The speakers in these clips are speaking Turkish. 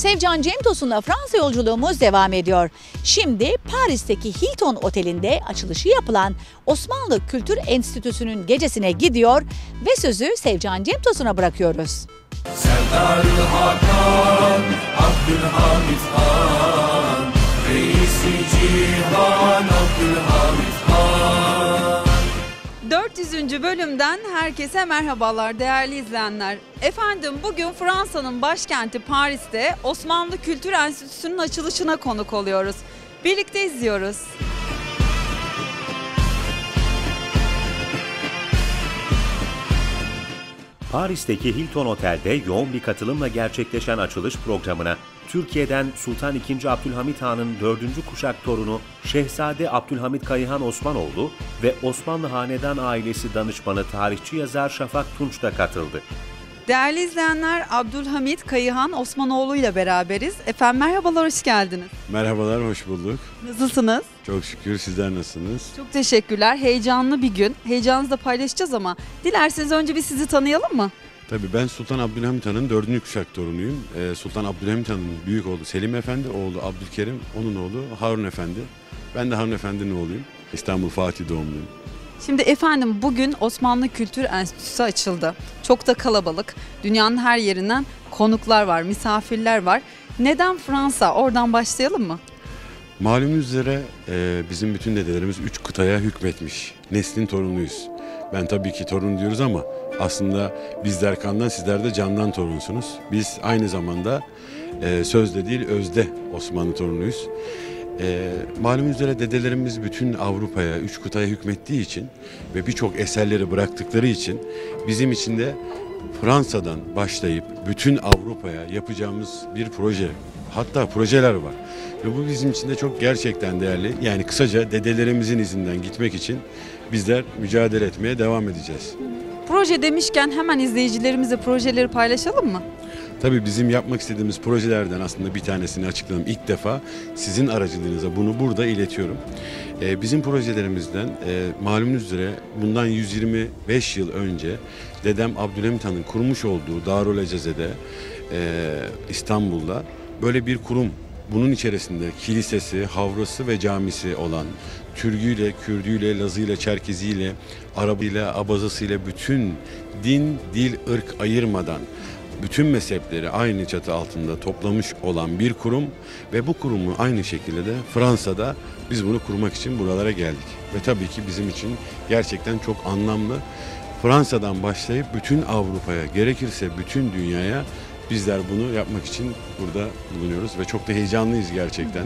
Sevcan Cem Tosun'la Fransa yolculuğumuz devam ediyor. Şimdi Paris'teki Hilton Oteli'nde açılışı yapılan Osmanlı Kültür Enstitüsü'nün gecesine gidiyor ve sözü Sevcan Cem Tosun'a bırakıyoruz. Serdar Hakan Abdülhamit Han Reisi Cihan Abdülhamit 400. bölümden herkese merhabalar değerli izleyenler. Efendim bugün Fransa'nın başkenti Paris'te Osmanlı Kültür Enstitüsü'nün açılışına konuk oluyoruz. Birlikte izliyoruz. Paris'teki Hilton Otel'de yoğun bir katılımla gerçekleşen açılış programına Türkiye'den Sultan II. Abdülhamit Han'ın 4. kuşak torunu Şehzade Abdülhamit Kayıhan Osmanoğlu ve Osmanlı Hanedan ailesi danışmanı tarihçi yazar Şafak Tunç da katıldı. Değerli izleyenler Abdülhamit Kayıhan Osmanoğlu ile beraberiz. Efendim merhabalar hoş geldiniz. Merhabalar, hoş bulduk. Nasılsınız? Çok şükür sizler nasılsınız? Çok teşekkürler. Heyecanlı bir gün. Heyecanınızı da paylaşacağız ama dilerseniz önce bir sizi tanıyalım mı? Tabii ben Sultan Abdülhamit Han'ın dördüncü kuşak torunuyum. Ee, Sultan Abdülhamit Han'ın büyük oğlu Selim Efendi, oğlu Abdülkerim, onun oğlu Harun Efendi. Ben de Harun Efendi'nin oğluyum. İstanbul Fatih doğumluyum. Şimdi efendim bugün Osmanlı Kültür Enstitüsü açıldı. Çok da kalabalık. Dünyanın her yerinden konuklar var, misafirler var. Neden Fransa? Oradan başlayalım mı? Malumunuz üzere e, bizim bütün dedelerimiz üç kıtaya hükmetmiş. Neslin torunuyuz. Ben tabii ki torun diyoruz ama aslında bizler kandan sizler de candan torunsunuz. Biz aynı zamanda e, sözde değil özde Osmanlı torunuyuz. E, malum üzere dedelerimiz bütün Avrupa'ya, üç kıtaya hükmettiği için ve birçok eserleri bıraktıkları için bizim için de Fransa'dan başlayıp bütün Avrupa'ya yapacağımız bir proje, hatta projeler var. Ve bu bizim için de çok gerçekten değerli. Yani kısaca dedelerimizin izinden gitmek için bizler mücadele etmeye devam edeceğiz. Proje demişken hemen izleyicilerimizle projeleri paylaşalım mı? Tabii bizim yapmak istediğimiz projelerden aslında bir tanesini açıkladım. İlk defa sizin aracılığınıza bunu burada iletiyorum. Ee, bizim projelerimizden e, malumunuz üzere bundan 125 yıl önce dedem Abdülhamit Han'ın kurmuş olduğu Darül Eceze'de e, İstanbul'da böyle bir kurum bunun içerisinde kilisesi, havrası ve camisi olan Türgüyle, Kürdüyle, Lazıyla, Çerkeziyle, Arabıyla, Abazasıyla bütün din, dil, ırk ayırmadan bütün mezhepleri aynı çatı altında toplamış olan bir kurum ve bu kurumu aynı şekilde de Fransa'da biz bunu kurmak için buralara geldik. Ve tabii ki bizim için gerçekten çok anlamlı. Fransa'dan başlayıp bütün Avrupa'ya gerekirse bütün dünyaya bizler bunu yapmak için burada bulunuyoruz ve çok da heyecanlıyız gerçekten.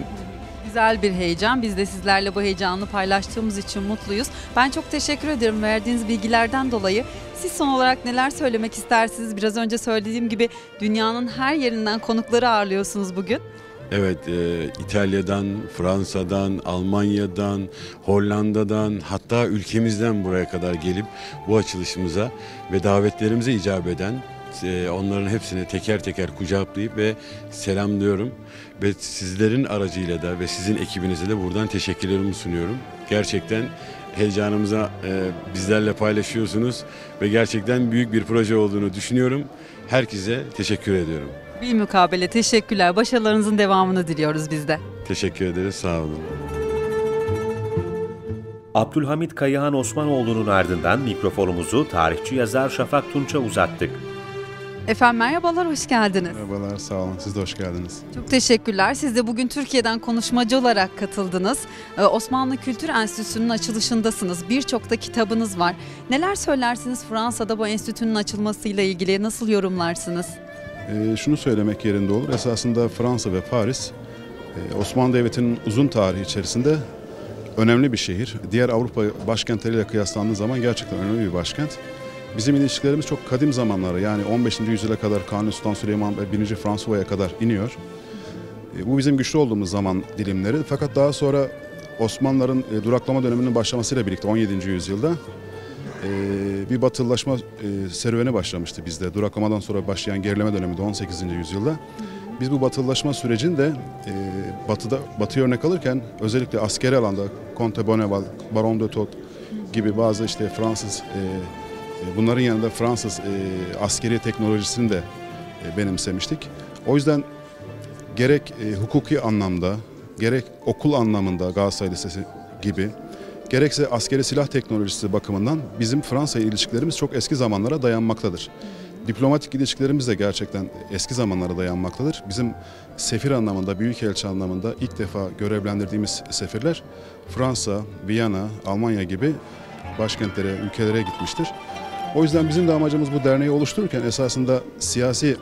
Güzel bir heyecan. Biz de sizlerle bu heyecanı paylaştığımız için mutluyuz. Ben çok teşekkür ederim verdiğiniz bilgilerden dolayı. Siz son olarak neler söylemek istersiniz? Biraz önce söylediğim gibi dünyanın her yerinden konukları ağırlıyorsunuz bugün. Evet, e, İtalya'dan, Fransa'dan, Almanya'dan, Hollanda'dan hatta ülkemizden buraya kadar gelip bu açılışımıza ve davetlerimize icap eden e, onların hepsini teker teker kucaklayıp ve selamlıyorum. Ve sizlerin aracıyla da ve sizin ekibinize de buradan teşekkürlerimi sunuyorum. Gerçekten heyecanımıza e, bizlerle paylaşıyorsunuz ve gerçekten büyük bir proje olduğunu düşünüyorum. Herkese teşekkür ediyorum. Bir mukabele teşekkürler. Başarılarınızın devamını diliyoruz biz de. Teşekkür ederiz, sağ olun. Abdülhamit Kayıhan Osmanoğlu'nun ardından mikrofonumuzu tarihçi yazar Şafak Tunç'a uzattık. Efendim merhabalar, hoş geldiniz. Merhabalar, sağ olun. Siz de hoş geldiniz. Çok teşekkürler. Siz de bugün Türkiye'den konuşmacı olarak katıldınız. Ee, Osmanlı Kültür Enstitüsü'nün açılışındasınız. Birçok da kitabınız var. Neler söylersiniz Fransa'da bu enstitünün açılmasıyla ilgili? Nasıl yorumlarsınız? Ee, şunu söylemek yerinde olur. Esasında Fransa ve Paris, e, Osmanlı Devleti'nin uzun tarihi içerisinde önemli bir şehir. Diğer Avrupa başkentleriyle kıyaslandığı zaman gerçekten önemli bir başkent. Bizim ilişkilerimiz çok kadim zamanlara yani 15. yüzyıla kadar Kanuni Sultan Süleyman ve 1. Fransuva'ya kadar iniyor. E, Bu bizim güçlü olduğumuz zaman dilimleri. Fakat daha sonra Osmanlıların e, duraklama döneminin başlamasıyla birlikte 17. yüzyılda e, bir batılılaşma serüveni başlamıştı bizde. Duraklamadan sonra başlayan gerileme dönemi de 18. yüzyılda. Biz bu batılılaşma sürecinde batıda batıya örnek alırken özellikle askeri alanda Comte Bonneval, Baron de Tod gibi bazı işte Fransız bunların yanında Fransız e, askeri teknolojisini de e, benimsemiştik. O yüzden gerek e, hukuki anlamda, gerek okul anlamında Galatasaray Lisesi gibi, gerekse askeri silah teknolojisi bakımından bizim Fransa ile ilişkilerimiz çok eski zamanlara dayanmaktadır. Diplomatik ilişkilerimiz de gerçekten eski zamanlara dayanmaktadır. Bizim sefir anlamında, büyükelçi anlamında ilk defa görevlendirdiğimiz sefirler Fransa, Viyana, Almanya gibi başkentlere, ülkelere gitmiştir. O yüzden bizim de amacımız bu derneği oluştururken esasında siyasi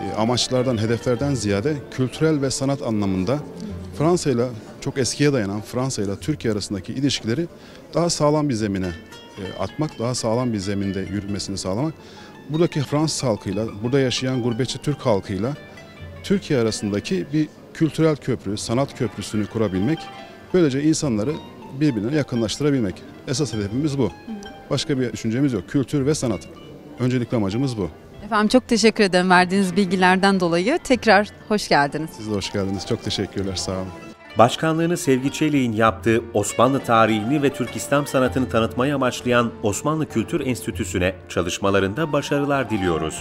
e, amaçlardan, hedeflerden ziyade kültürel ve sanat anlamında Fransa ile çok eskiye dayanan Fransa ile Türkiye arasındaki ilişkileri daha sağlam bir zemine e, atmak, daha sağlam bir zeminde yürümesini sağlamak. Buradaki Fransız halkıyla, burada yaşayan gurbetçi Türk halkıyla Türkiye arasındaki bir kültürel köprü, sanat köprüsünü kurabilmek, böylece insanları birbirine yakınlaştırabilmek. Esas hedefimiz bu. Başka bir düşüncemiz yok. Kültür ve sanat. Öncelikli amacımız bu. Efendim çok teşekkür ederim verdiğiniz bilgilerden dolayı. Tekrar hoş geldiniz. Siz de hoş geldiniz. Çok teşekkürler. Sağ olun. Başkanlığını Sevgi Çelik'in yaptığı Osmanlı tarihini ve Türk İslam sanatını tanıtmayı amaçlayan Osmanlı Kültür Enstitüsü'ne çalışmalarında başarılar diliyoruz.